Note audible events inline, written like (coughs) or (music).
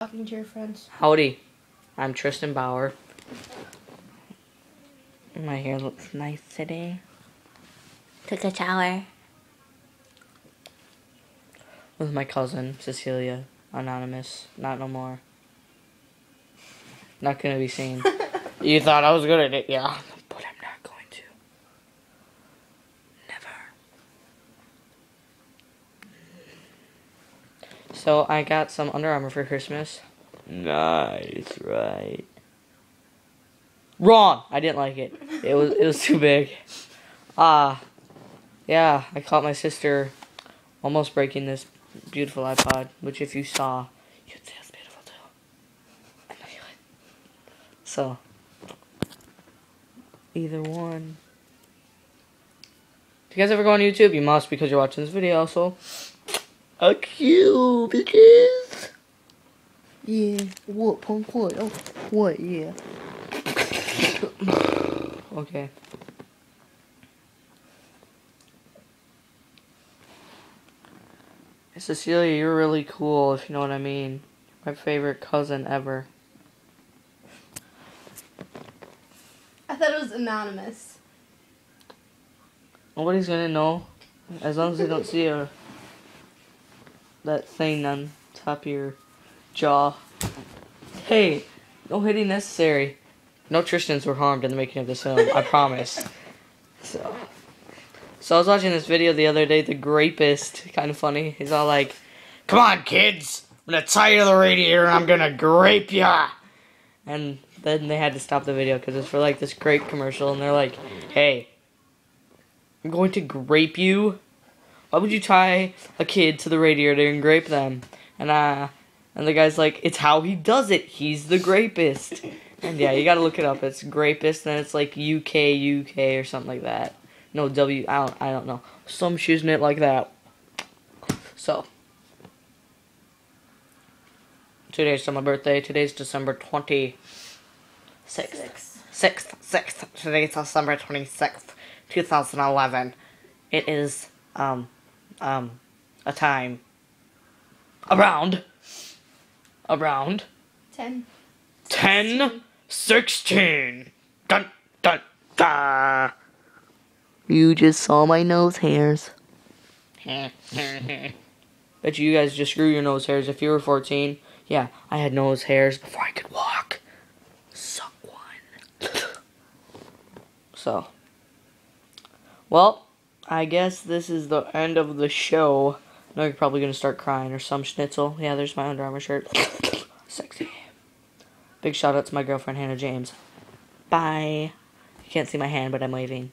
talking to your friends. Howdy, I'm Tristen Bauer. My hair looks nice today. Took a shower. With my cousin, Cecylia, anonymous, not no more. Not gonna be seen. (laughs) you thought I was good at it, yeah, but I'm not going to. Never. So I got some Under Armour for Christmas. Nice, right? Wrong. I didn't like it. It was it was too big. Ah, yeah. I caught my sister almost breaking this beautiful iPod, which if you saw, you'd say it's beautiful too. I know you would. So, either one. If you guys ever go on YouTube, you must because you're watching this video. So, a cute because. Yeah. What? Punk what? Oh, what? Yeah. Okay. Cecylia, you're really cool, if you know what I mean. My favorite cousin ever. I thought it was anonymous. Nobody's gonna know. As long as they don't see a that thing on top of your jaw. Hey, no hitting necessary. No Tristens were harmed in the making of this film, I promise. (laughs) So So I was watching this video the other day, the grapist, kind of funny. He's all like, Come on kids, I'm gonna tie you to the radiator and I'm gonna grape ya and then they had to stop the video because it's for like this grape commercial and they're like, Hey, I'm going to grape you. Why would you tie a kid to the radiator and grape them? And uh, and the guy's like, it's how he does it. He's the grapist. And yeah, you gotta look it up. It's grapist, and it's like UK UK or something like that. No W. I don't. I don't know. Some shiznit like that. So. Today's my birthday. Today's December twenty sixth. Sixth, sixth. Today's December twenty sixth, two thousand eleven. It is um um a time. Around. Around. Ten. 10 16 dun dun dun you just saw my nose hairs. (laughs) Bet you guys just grew your nose hairs. If you were 14 yeah i had nose hairs before i could walk. Suck one. (laughs) So well i guess this is the end of the show know you're probably gonna start crying or some schnitzel yeah there's my under armor shirt (coughs) sexy Big shout out to my girlfriend Hannah James. Bye. You can't see my hand, but I'm waving.